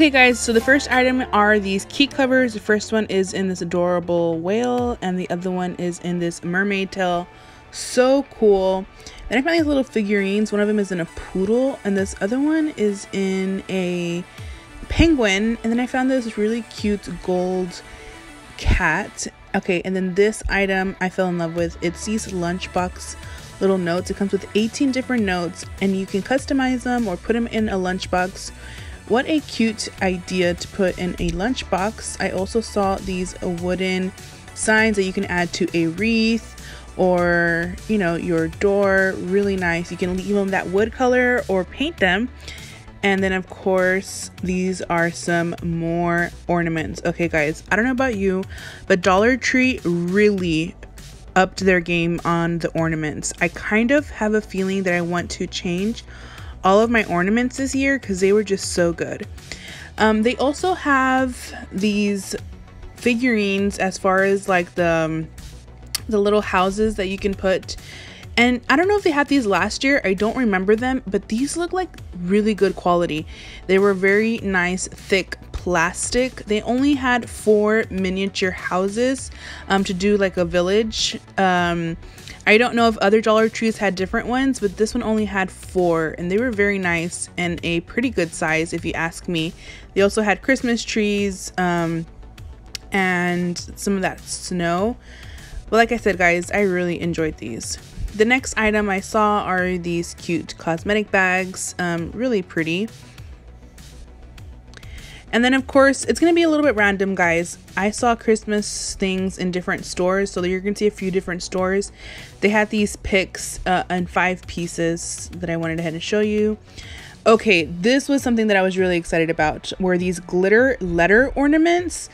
Okay guys, so the first item are these key covers. The first one is in this adorable whale and the other one is in this mermaid tail. So cool. Then I found these little figurines. One of them is in a poodle and this other one is in a penguin. And then I found this really cute gold cat. Okay, and then this item I fell in love with. It's these lunchbox little notes. It comes with 18 different notes and you can customize them or put them in a lunchbox what a cute idea to put in a lunchbox. I also saw these wooden signs that you can add to a wreath or, you know, your door. Really nice. You can leave them that wood color or paint them. And then, of course, these are some more ornaments. Okay, guys, I don't know about you, but Dollar Tree really upped their game on the ornaments. I kind of have a feeling that I want to change all of my ornaments this year because they were just so good. Um, they also have these figurines as far as like the um, the little houses that you can put and I don't know if they had these last year, I don't remember them, but these look like really good quality. They were very nice, thick plastic. They only had four miniature houses um, to do like a village. Um, I don't know if other Dollar Trees had different ones, but this one only had four, and they were very nice and a pretty good size, if you ask me. They also had Christmas trees um, and some of that snow. But like I said, guys, I really enjoyed these. The next item I saw are these cute cosmetic bags, um, really pretty. And then, of course, it's going to be a little bit random, guys. I saw Christmas things in different stores, so you're going to see a few different stores. They had these picks uh, five pieces that I wanted to head and show you. Okay, this was something that I was really excited about, were these glitter letter ornaments.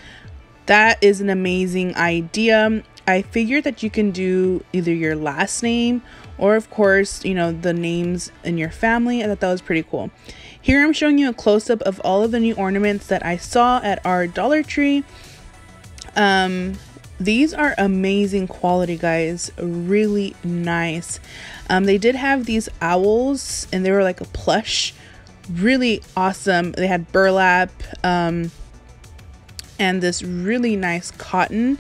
That is an amazing idea. I figured that you can do either your last name or, of course, you know, the names in your family. I thought that was pretty cool. Here I'm showing you a close-up of all of the new ornaments that I saw at our Dollar Tree. Um, these are amazing quality, guys. Really nice. Um, they did have these owls, and they were like a plush. Really awesome. They had burlap um, and this really nice cotton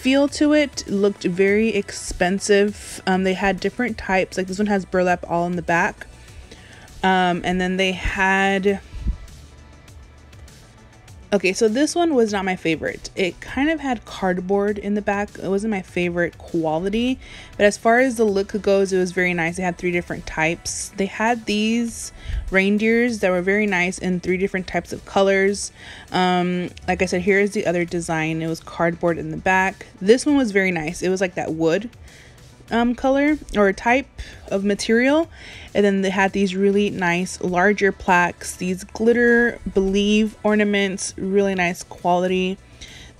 feel to it. Looked very expensive. Um, they had different types. Like this one has burlap all in the back. Um, and then they had. Okay, so this one was not my favorite. It kind of had cardboard in the back. It wasn't my favorite quality, but as far as the look goes, it was very nice. They had three different types. They had these reindeers that were very nice in three different types of colors. Um, like I said, here is the other design. It was cardboard in the back. This one was very nice. It was like that wood um, color or type of material. And then they had these really nice larger plaques, these glitter believe ornaments, really nice quality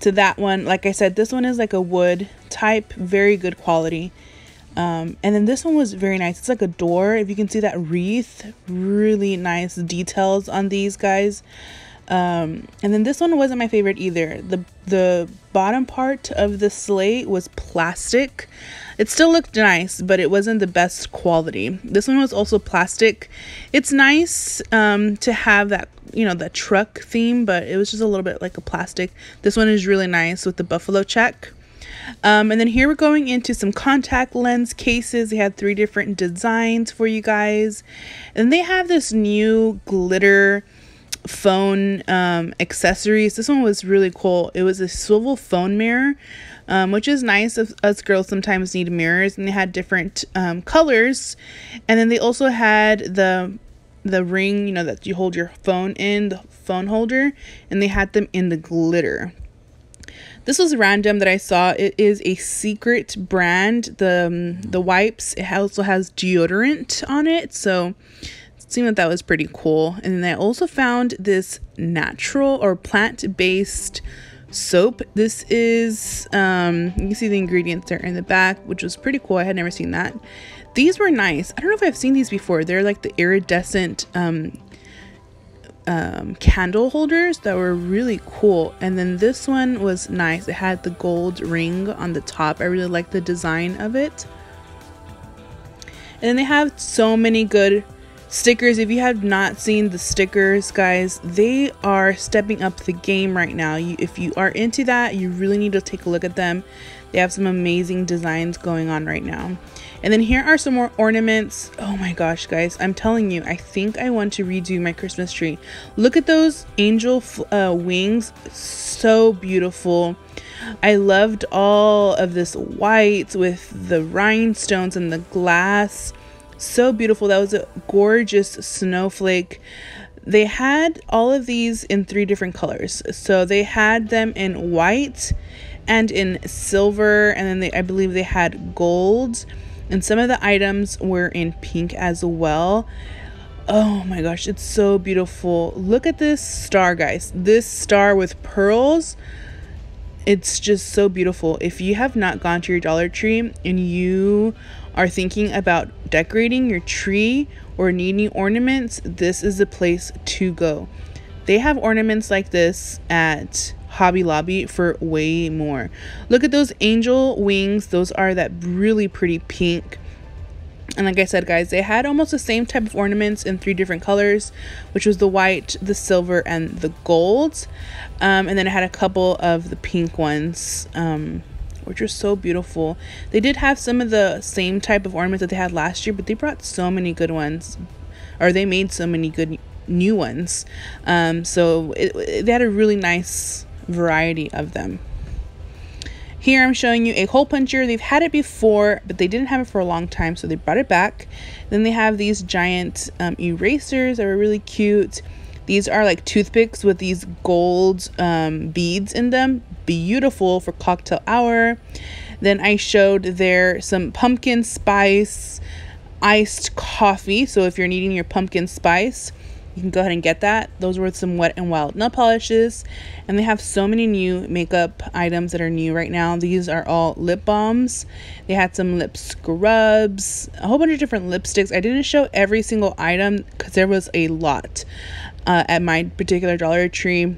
to that one. Like I said, this one is like a wood type, very good quality. Um, and then this one was very nice. It's like a door. If you can see that wreath, really nice details on these guys. Um, and then this one wasn't my favorite either. The the bottom part of the slate was plastic. It still looked nice, but it wasn't the best quality. This one was also plastic. It's nice um, to have that, you know, that truck theme, but it was just a little bit like a plastic. This one is really nice with the buffalo check. Um, and then here we're going into some contact lens cases. They had three different designs for you guys. And they have this new glitter phone um, accessories. This one was really cool. It was a swivel phone mirror um, which is nice. Us girls sometimes need mirrors, and they had different um, colors, and then they also had the the ring, you know, that you hold your phone in, the phone holder, and they had them in the glitter. This was random that I saw. It is a secret brand. The um, the wipes. It also has deodorant on it, so seemed that that was pretty cool. And then I also found this natural or plant based soap. This is, um, you can see the ingredients there in the back, which was pretty cool. I had never seen that. These were nice. I don't know if I've seen these before. They're like the iridescent um, um, candle holders that were really cool. And then this one was nice. It had the gold ring on the top. I really like the design of it. And then they have so many good stickers if you have not seen the stickers guys they are stepping up the game right now. You, if you are into that you really need to take a look at them. They have some amazing designs going on right now. And then here are some more ornaments. Oh my gosh guys i'm telling you i think i want to redo my christmas tree. Look at those angel uh, wings. So beautiful. I loved all of this white with the rhinestones and the glass so beautiful. That was a gorgeous snowflake. They had all of these in three different colors. So they had them in white and in silver, and then they, I believe they had gold. And some of the items were in pink as well. Oh my gosh, it's so beautiful. Look at this star, guys. This star with pearls. It's just so beautiful. If you have not gone to your Dollar Tree and you are thinking about decorating your tree or needing ornaments, this is the place to go. They have ornaments like this at Hobby Lobby for way more. Look at those angel wings. Those are that really pretty pink. And like I said, guys, they had almost the same type of ornaments in three different colors, which was the white, the silver, and the gold. Um, and then it had a couple of the pink ones. Um, which are so beautiful. They did have some of the same type of ornaments that they had last year, but they brought so many good ones, or they made so many good new ones. Um, so it, it, they had a really nice variety of them. Here I'm showing you a hole puncher. They've had it before, but they didn't have it for a long time, so they brought it back. Then they have these giant um, erasers that were really cute. These are like toothpicks with these gold um, beads in them beautiful for cocktail hour. Then I showed there some pumpkin spice iced coffee. So if you're needing your pumpkin spice, you can go ahead and get that. Those were some wet and wild nail polishes. And they have so many new makeup items that are new right now. These are all lip balms. They had some lip scrubs, a whole bunch of different lipsticks. I didn't show every single item because there was a lot uh, at my particular Dollar Tree.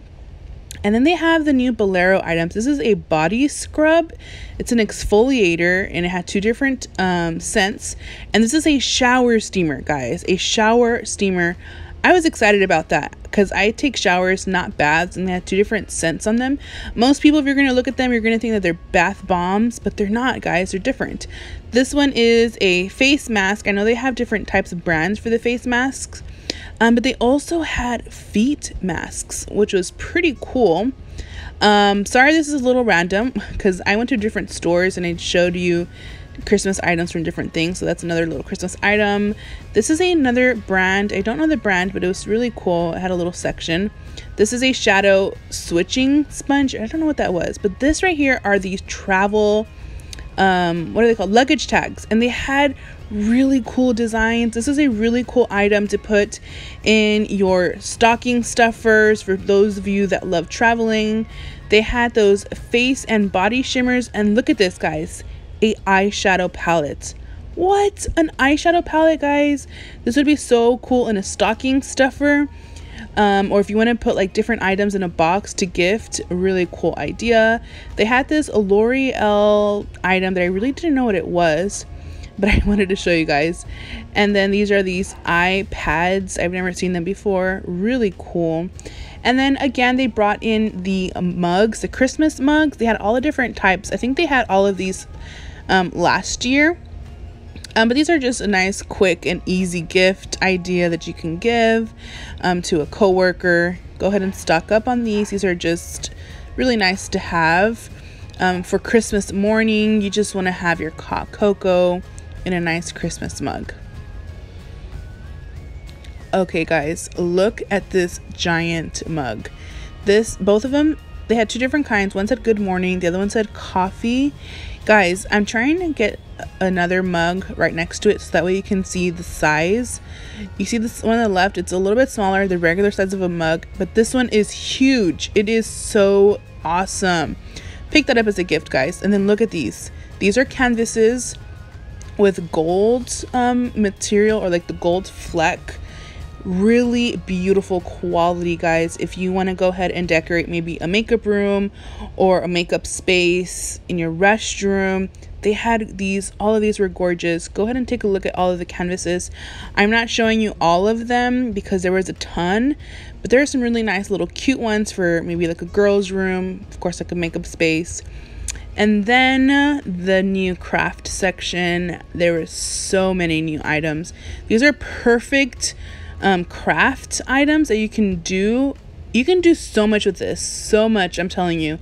And then they have the new Bolero items. This is a body scrub. It's an exfoliator and it had two different um, scents. And this is a shower steamer, guys. A shower steamer. I was excited about that because I take showers, not baths, and they had two different scents on them. Most people, if you're going to look at them, you're going to think that they're bath bombs, but they're not, guys. They're different. This one is a face mask. I know they have different types of brands for the face masks. Um, but they also had feet masks, which was pretty cool. Um, sorry, this is a little random because I went to different stores and I showed you Christmas items from different things. So that's another little Christmas item. This is another brand. I don't know the brand, but it was really cool. It had a little section. This is a shadow switching sponge. I don't know what that was, but this right here are these travel um what are they called luggage tags and they had really cool designs. This is a really cool item to put in your stocking stuffers for those of you that love traveling. They had those face and body shimmers and look at this guys, a eyeshadow palette. What? An eyeshadow palette, guys? This would be so cool in a stocking stuffer. Um, or if you want to put like different items in a box to gift, really cool idea. They had this L'Oreal item that I really didn't know what it was but I wanted to show you guys. And then these are these eye pads. I've never seen them before. Really cool. And then again, they brought in the mugs, the Christmas mugs. They had all the different types. I think they had all of these um, last year. Um, but these are just a nice, quick, and easy gift idea that you can give um, to a coworker. Go ahead and stock up on these. These are just really nice to have. Um, for Christmas morning, you just want to have your hot cocoa in a nice Christmas mug. Okay, guys, look at this giant mug. This, both of them, they had two different kinds. One said good morning, the other one said coffee. Guys, I'm trying to get another mug right next to it so that way you can see the size. You see this one on the left, it's a little bit smaller, the regular size of a mug, but this one is huge. It is so awesome. Pick that up as a gift, guys. And then look at these. These are canvases with gold um, material or like the gold fleck really beautiful quality guys. If you want to go ahead and decorate maybe a makeup room or a makeup space in your restroom they had these all of these were gorgeous. Go ahead and take a look at all of the canvases. I'm not showing you all of them because there was a ton but there are some really nice little cute ones for maybe like a girl's room of course like a makeup space. And then the new craft section. There were so many new items. These are perfect um, craft items that you can do you can do so much with this so much i'm telling you.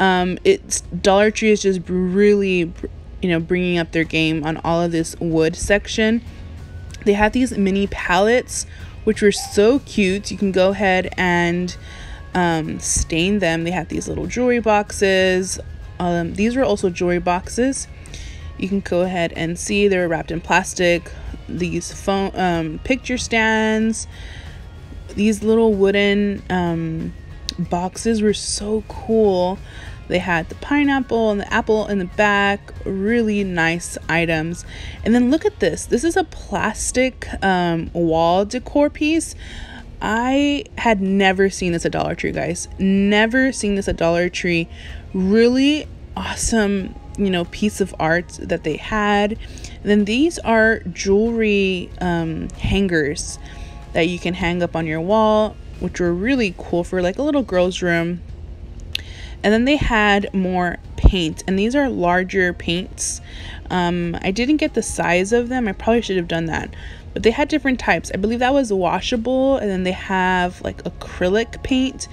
Um, it's dollar tree is just really you know bringing up their game on all of this wood section. They have these mini palettes which were so cute. You can go ahead and um, stain them. They have these little jewelry boxes. Um, these were also jewelry boxes. You can go ahead and see they're wrapped in plastic these phone um, picture stands these little wooden um, boxes were so cool. They had the pineapple and the apple in the back, really nice items. And then look at this this is a plastic um, wall decor piece. I had never seen this at Dollar Tree, guys. Never seen this at Dollar Tree. Really awesome, you know, piece of art that they had. And then these are jewelry um, hangers that you can hang up on your wall, which were really cool for like a little girl's room. And then they had more paint, and these are larger paints. Um, I didn't get the size of them, I probably should have done that. But they had different types. I believe that was washable, and then they have like acrylic paint.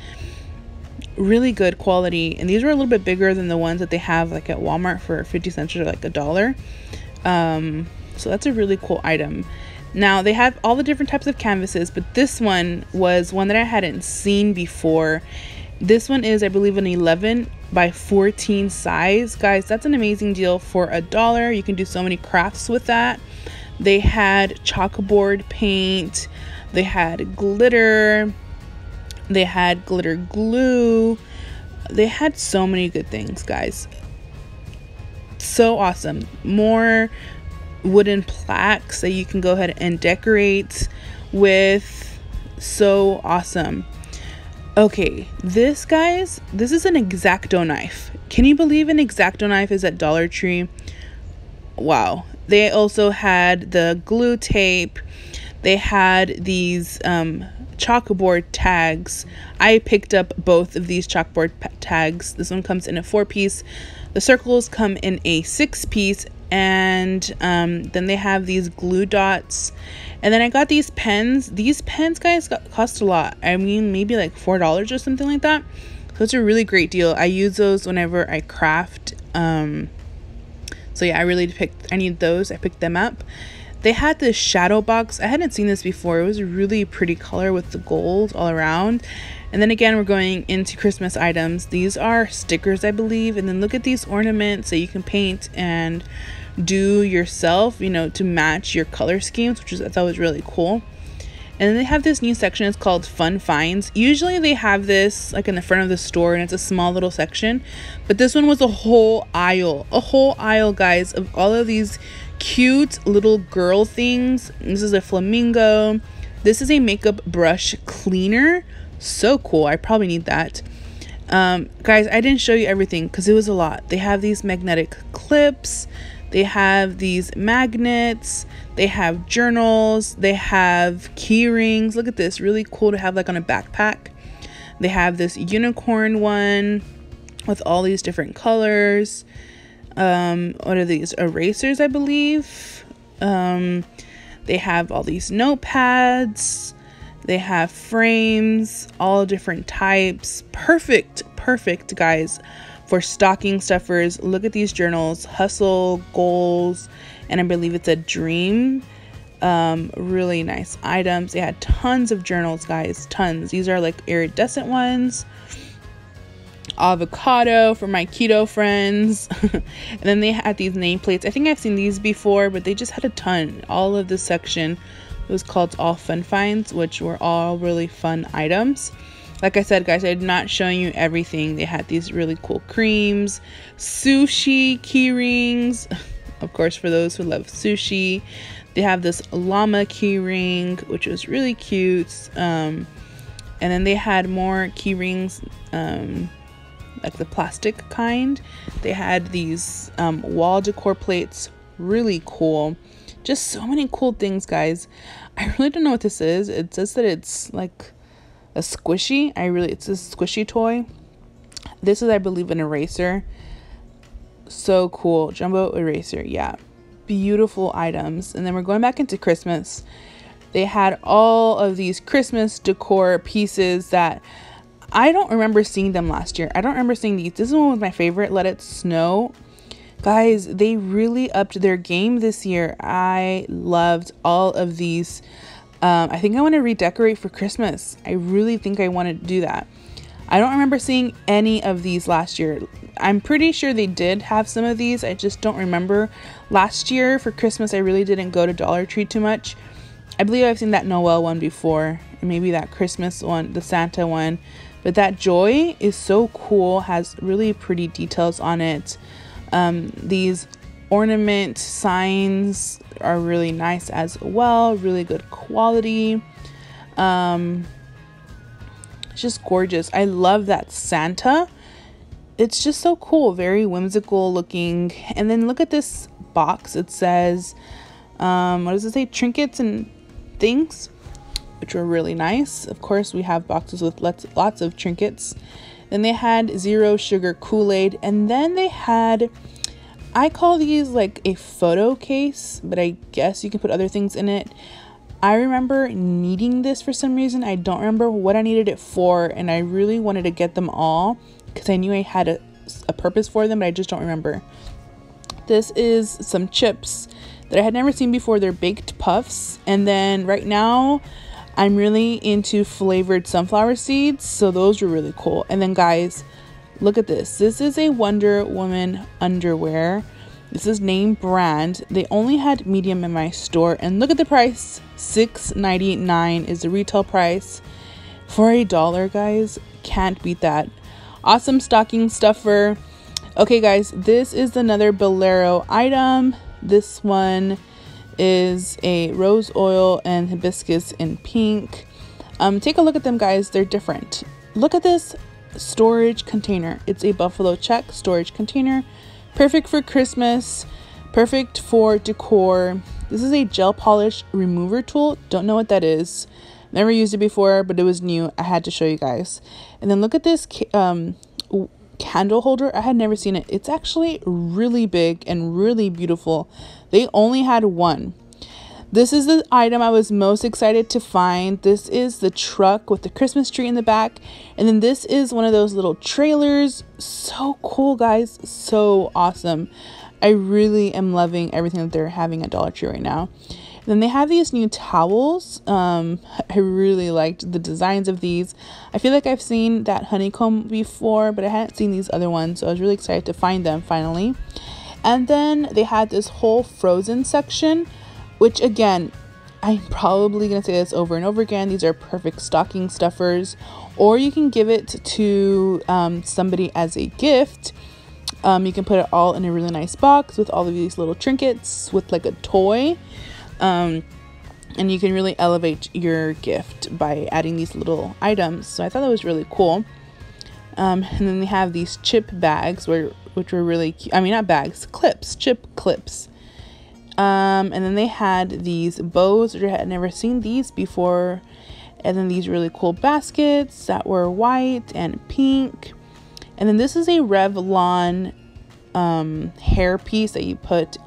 Really good quality. And these were a little bit bigger than the ones that they have like at Walmart for 50 cents or like a dollar. Um, so that's a really cool item. Now they have all the different types of canvases, but this one was one that I hadn't seen before. This one is, I believe, an 11 by 14 size. Guys, that's an amazing deal for a dollar. You can do so many crafts with that. They had chalkboard paint, they had glitter, they had glitter glue. They had so many good things, guys. So awesome. More wooden plaques that you can go ahead and decorate with. So awesome. Okay, this guys, this is an X-Acto knife. Can you believe an X-Acto knife is at Dollar Tree? Wow. They also had the glue tape. They had these um, chalkboard tags. I picked up both of these chalkboard tags. This one comes in a four piece. The circles come in a six piece and um, then they have these glue dots. And then i got these pens. These pens guys got, cost a lot. I mean maybe like four dollars or something like that. So it's a really great deal. I use those whenever i craft um, so yeah i really picked i need those. I picked them up. They had this shadow box. I hadn't seen this before. It was a really pretty color with the gold all around and then again we're going into christmas items these are stickers i believe and then look at these ornaments that you can paint and do yourself, you know, to match your color schemes, which is I thought was really cool. And then they have this new section, it's called Fun Finds. Usually they have this like in the front of the store and it's a small little section. But this one was a whole aisle, a whole aisle, guys, of all of these cute little girl things. This is a flamingo. This is a makeup brush cleaner. So cool. I probably need that. Um, guys, I didn't show you everything because it was a lot. They have these magnetic clips. They have these magnets, they have journals, they have key rings. Look at this, really cool to have like on a backpack. They have this unicorn one with all these different colors. Um, what are these? Erasers, I believe. Um, they have all these notepads. They have frames, all different types. Perfect, perfect, guys for stocking stuffers, look at these journals Hustle, Goals, and I believe it's a Dream. Um, really nice items. They had tons of journals, guys. Tons. These are like iridescent ones. Avocado for my keto friends. and then they had these nameplates. I think I've seen these before, but they just had a ton. All of this section was called All Fun Finds, which were all really fun items. Like I said, guys, I'm not showing you everything. They had these really cool creams, sushi key rings, of course, for those who love sushi. They have this llama key ring, which was really cute. Um, and then they had more key rings. Um, like the plastic kind. They had these um, wall decor plates, really cool. Just so many cool things, guys. I really don't know what this is. It says that it's like a squishy. I really, it's a squishy toy. This is, I believe, an eraser. So cool. Jumbo eraser. Yeah. Beautiful items. And then we're going back into Christmas. They had all of these Christmas decor pieces that I don't remember seeing them last year. I don't remember seeing these. This one was my favorite. Let It Snow. Guys, they really upped their game this year. I loved all of these. Um, I think I want to redecorate for Christmas. I really think I want to do that. I don't remember seeing any of these last year. I'm pretty sure they did have some of these. I just don't remember. Last year for Christmas, I really didn't go to Dollar Tree too much. I believe I've seen that Noel one before, maybe that Christmas one, the Santa one. But that joy is so cool, has really pretty details on it. Um, these ornament signs are really nice as well, really good quality. Um, it's just gorgeous. I love that Santa. It's just so cool, very whimsical looking. And then look at this box. It says, um, what does it say? Trinkets and things which were really nice. Of course, we have boxes with lots, lots of trinkets. Then they had zero sugar Kool Aid, and then they had, I call these like a photo case, but I guess you can put other things in it. I remember needing this for some reason. I don't remember what I needed it for, and I really wanted to get them all because I knew I had a, a purpose for them, but I just don't remember. This is some chips that I had never seen before. They're baked puffs, and then right now, I'm really into flavored sunflower seeds, so those were really cool. And then, guys, look at this. This is a Wonder Woman underwear. This is name brand. They only had medium in my store, and look at the price. $6.99 is the retail price for a dollar, guys. Can't beat that. Awesome stocking stuffer. Okay, guys, this is another Bolero item. This one is a rose oil and hibiscus in pink. Um, take a look at them, guys. They're different. Look at this storage container. It's a buffalo check storage container. Perfect for Christmas. Perfect for decor. This is a gel polish remover tool. Don't know what that is. Never used it before, but it was new. I had to show you guys. And then look at this um, candle holder. I had never seen it. It's actually really big and really beautiful. They only had one. This is the item I was most excited to find. This is the truck with the Christmas tree in the back. And then this is one of those little trailers. So cool, guys. So awesome. I really am loving everything that they're having at Dollar Tree right now. Then they have these new towels. Um, I really liked the designs of these. I feel like I've seen that honeycomb before, but I hadn't seen these other ones, so I was really excited to find them finally. And then they had this whole frozen section, which again, I'm probably going to say this over and over again. These are perfect stocking stuffers, or you can give it to um, somebody as a gift. Um, you can put it all in a really nice box with all of these little trinkets with like a toy. Um, and you can really elevate your gift by adding these little items. So I thought that was really cool. Um, and then they have these chip bags, where which were really cute. I mean, not bags, clips, chip clips. Um, and then they had these bows, which I had never seen these before. And then these really cool baskets that were white and pink. And then this is a Revlon um, hair piece that you put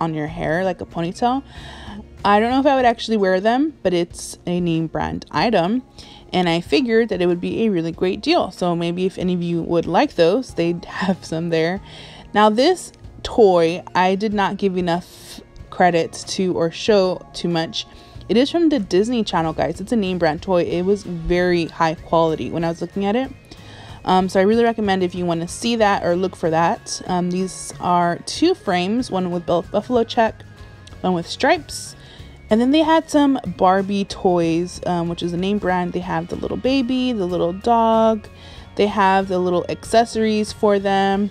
on your hair, like a ponytail. I don't know if I would actually wear them, but it's a name brand item. And I figured that it would be a really great deal. So maybe if any of you would like those, they'd have some there. Now, this toy, I did not give enough credit to or show too much. It is from the Disney Channel, guys. It's a name brand toy. It was very high quality when I was looking at it. Um, so I really recommend if you want to see that or look for that. Um, these are two frames, one with both buffalo check, one with stripes. And then they had some Barbie toys, um, which is a name brand. They have the little baby, the little dog, they have the little accessories for them.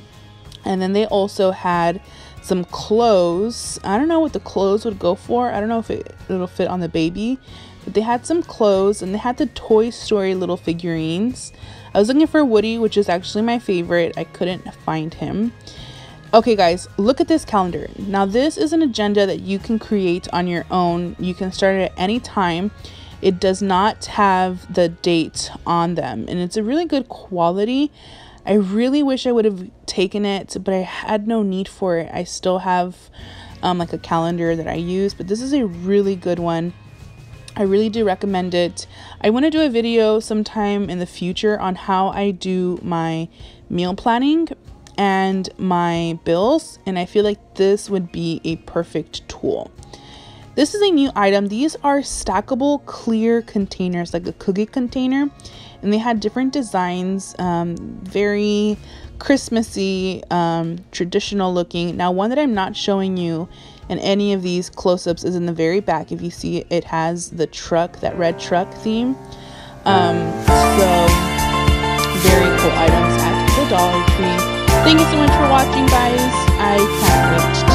And then they also had some clothes. I don't know what the clothes would go for. I don't know if it, it'll fit on the baby, But they had some clothes and they had the Toy Story little figurines. I was looking for Woody, which is actually my favorite. I couldn't find him. Okay, guys, look at this calendar. Now, this is an agenda that you can create on your own. You can start it at any time. It does not have the date on them, and it's a really good quality. I really wish I would have taken it, but I had no need for it. I still have um, like a calendar that I use, but this is a really good one. I really do recommend it. I want to do a video sometime in the future on how I do my meal planning and my bills, and I feel like this would be a perfect tool. This is a new item. These are stackable clear containers, like a cookie container, and they had different designs, um, very Christmassy, um, traditional looking. Now, one that I'm not showing you in any of these close-ups is in the very back. If you see, it has the truck, that red truck theme. Um, so, very cool items at the Dollar Tree. Thank you so much for watching, guys. I can't wait